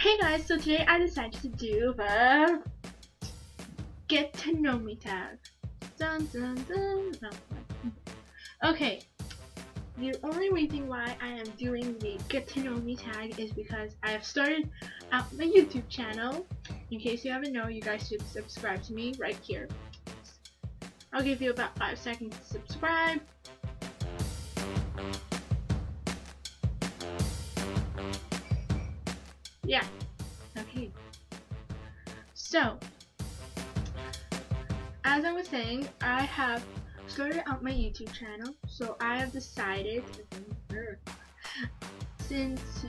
Hey guys, so today I decided to do the get to know me tag. Dun dun dun. No. Okay. The only reason why I am doing the get to know me tag is because I have started out my YouTube channel. In case you haven't know, you guys should subscribe to me right here. I'll give you about 5 seconds to subscribe. Yeah. Okay. So, as I was saying, I have started out my YouTube channel, so I have decided since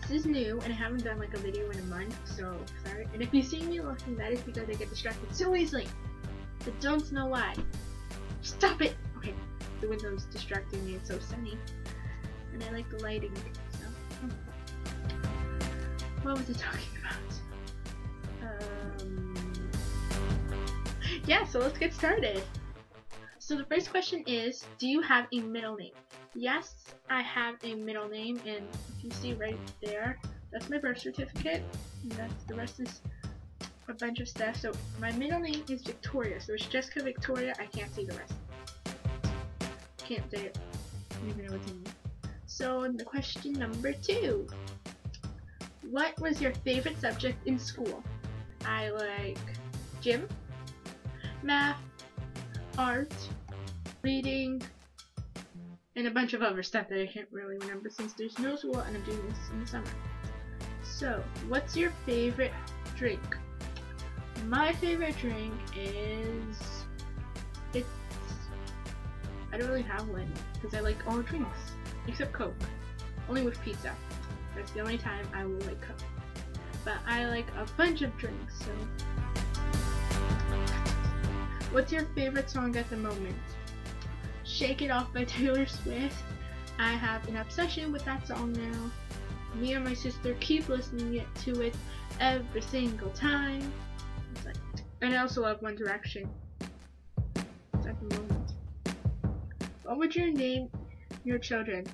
this is new and I haven't done like a video in a month, so sorry. And if you see me looking, that is because I get distracted so easily. But don't know why. Stop it! Okay, the window's distracting me, it's so sunny. And I like the lighting, so. Hmm. What was I talking about? Um, yeah, so let's get started. So the first question is, do you have a middle name? Yes, I have a middle name, and if you see right there, that's my birth certificate, and that's the rest is a bunch of stuff. So my middle name is Victoria, so it's Jessica Victoria. I can't see the rest. Can't say it. Even know So the question number two. What was your favorite subject in school? I like gym, math, art, reading, and a bunch of other stuff that I can't really remember since there's no school and I'm doing this in the summer. So, what's your favorite drink? My favorite drink is it's I don't really have one because I like all drinks except Coke, only with pizza. That's the only time I will like Coke. But I like a bunch of drinks, so. What's your favorite song at the moment? Shake It Off by Taylor Swift. I have an obsession with that song now. Me and my sister keep listening to it every single time. And I also love One Direction. What would you name your children?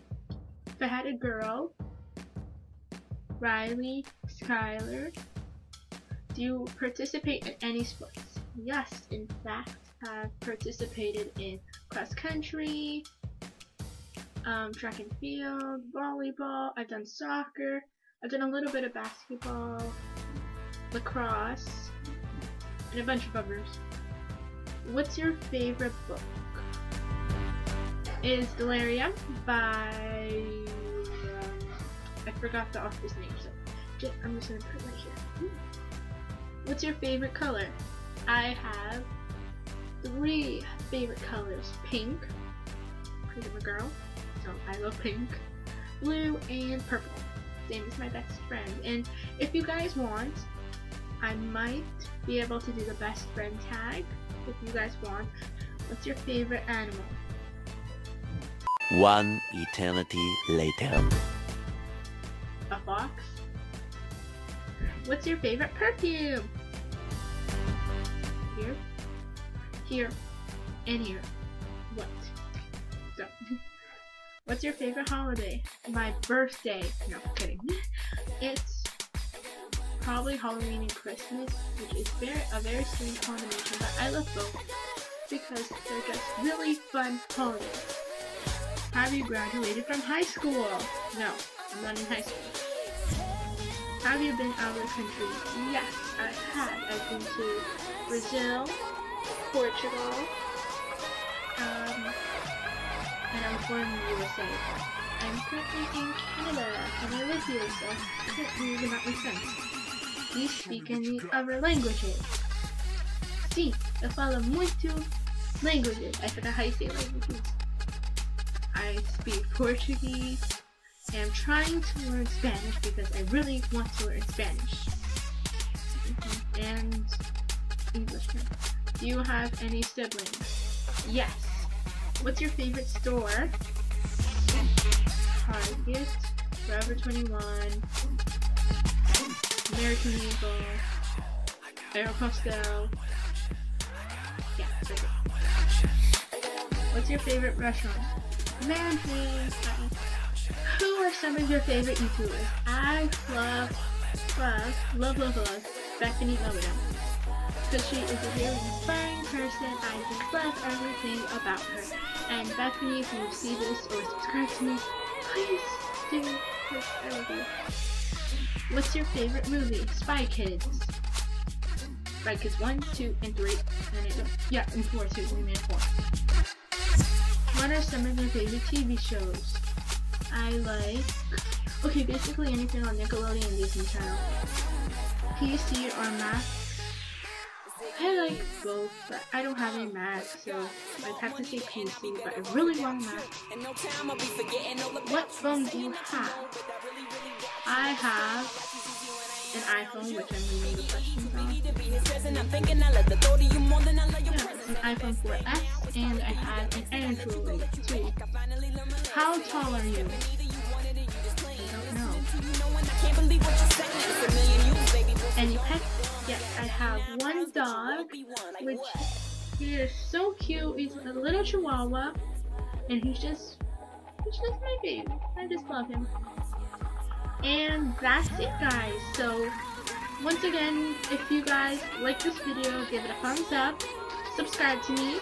If I had a girl, Riley, Skylar. Do you participate in any sports? Yes, in fact, I've participated in cross country, um, track and field, volleyball, I've done soccer, I've done a little bit of basketball, lacrosse, and a bunch of others. What's your favorite book? Is Delirium by forgot the author's name, so I'm just gonna put it right here. What's your favorite color? I have three favorite colors: pink, because I'm a girl, so I love pink, blue, and purple. Same as my best friend. And if you guys want, I might be able to do the best friend tag. If you guys want, what's your favorite animal? One eternity later a fox? What's your favorite perfume? Here, here, and here. What? So, what's your favorite holiday? My birthday. No, kidding. It's probably Halloween and Christmas, which is very a very strange combination, but I love both because they're just really fun holidays. Have you graduated from high school? No, I'm not in high school. Have you been out of the country? Yes, I have. I've been to Brazil, Portugal, um, and I was born in the USA. I'm currently in Canada, and I live here, so I can't really about my sense. We speak any other languages. Sim, eu falo muito languages. I forgot how you say languages. I speak Portuguese, and I'm trying to learn Spanish because I really want to learn Spanish. Mm-hmm. And English. Do you have any siblings? Yes. What's your favorite store? Target, Forever 21, American Eagle, Aeropostale. Yeah. What's your favorite restaurant? Man, please. Who are some of your favorite YouTubers? I love love, love, love, love Bethany Mota. Because she is a very inspiring person. I just love everything about her. And Bethany, if you see this or subscribe to me, please do. Because I love you. What's your favorite movie? Spy Kids. Spy Kids 1, 2, and 3. And it, yeah, and 4 too. We made 4. What are some of your favorite TV shows? I like Okay, basically anything on Nickelodeon and Disney Channel. PC or Mac? I like both, but I don't have a Mac, so I'd have to say PC, but I really want Mac. What phone do you have? I have an iPhone, which I'm reading the questions on. Yeah, an iPhone 4S, and I have an Android too. How tall are you? I don't know. Any pets? Yes, I have one dog, which he is so cute. He's a little chihuahua, and he's just, he's just my baby. I just love him. And that's it, guys. So, once again, if you guys like this video, give it a thumbs up, subscribe to me,